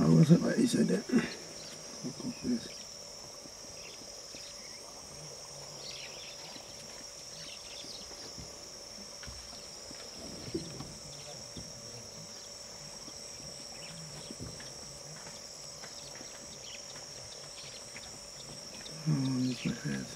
I wasn't like he said that. Oh, this is my head.